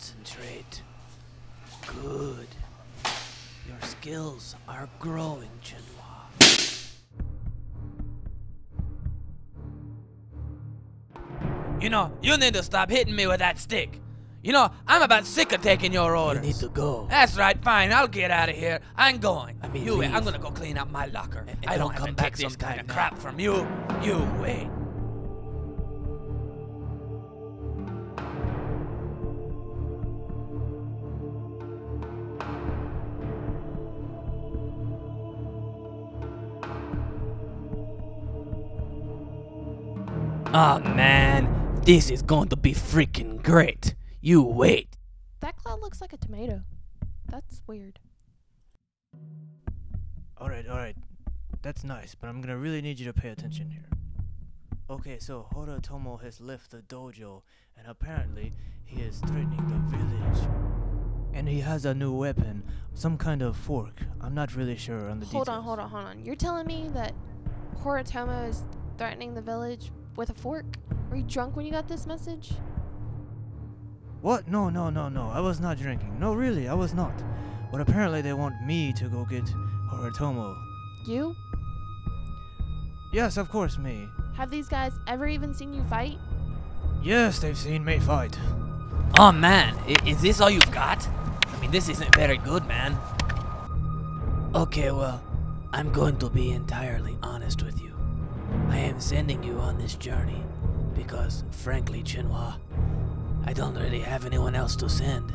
Concentrate. Good. Your skills are growing, Chenhua. You know, you need to stop hitting me with that stick. You know, I'm about sick of taking your orders. You need to go. That's right, fine. I'll get out of here. I'm going. I mean, you wait. I'm gonna go clean up my locker. And- and I don't don't come back take this kind of now. crap from you. You wait. Oh man, this is going to be freaking great. You wait. That cloud looks like a tomato. That's weird. Alright, alright. That's nice, but I'm gonna really need you to pay attention here. Okay, so Horitomo has left the dojo, and apparently he is threatening the village. And he has a new weapon, some kind of fork. I'm not really sure on the Hold details. on, hold on, hold on. You're telling me that Horitomo is threatening the village with a fork? Were you drunk when you got this message? What? No, no, no, no. I was not drinking. No, really, I was not. But apparently they want me to go get Horitomo. You? Yes, of course, me. Have these guys ever even seen you fight? Yes, they've seen me fight. Oh man, I- is this all you've got? I mean, this isn't very good, man. Okay, well, I'm going to be entirely honest with you. Am sending you on this journey because, frankly, Chinhua, I don't really have anyone else to send.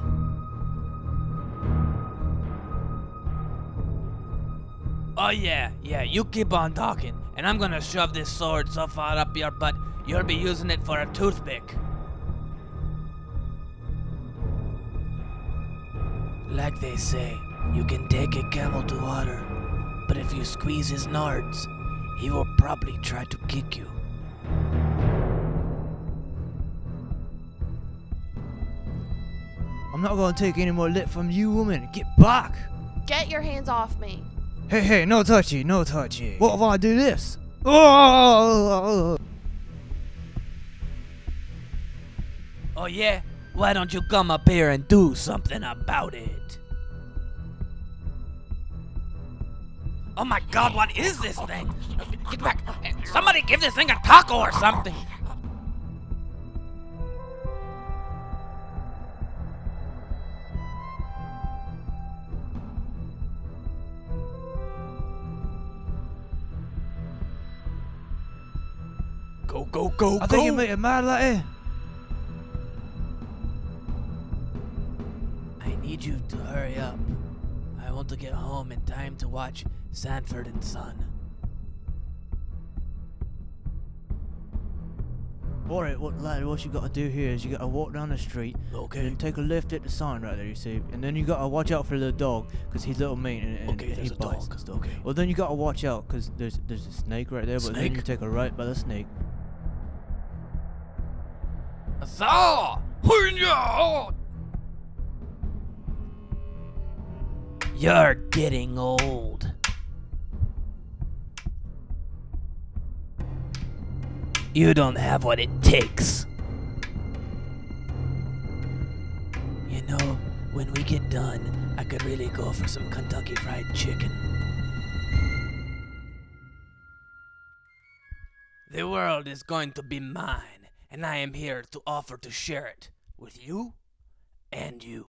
Oh yeah, yeah, you keep on talking, and I'm gonna shove this sword so far up your butt, you'll be using it for a toothpick. Like they say, you can take a camel to water, but if you squeeze his nards, he will probably try to kick you. I'm not gonna take any more lip from you, woman. Get back! Get your hands off me. Hey, hey, no touchy, no touchy. What if I do this? Oh! Oh yeah? Why don't you come up here and do something about it? Oh my god, what is this thing? Get back! Somebody give this thing a taco or something! Go, go, go, I go! think you made it mad like it. I need you to hurry up. I want to get home in time to watch Sanford and Son. Alright, what lad, what you gotta do here is you gotta walk down the street, Okay. and take a left at the sign right there, you see, and then you gotta watch out for the dog, cause he's little mean and, and Okay, he a bites dog. stuff. Okay. Well, then you gotta watch out, cause there's there's a snake right there, but then you Snake? take a right by the snake. Saw! You're getting old. You don't have what it takes. You know, when we get done, I could really go for some Kentucky Fried Chicken. The world is going to be mine, and I am here to offer to share it with you and you.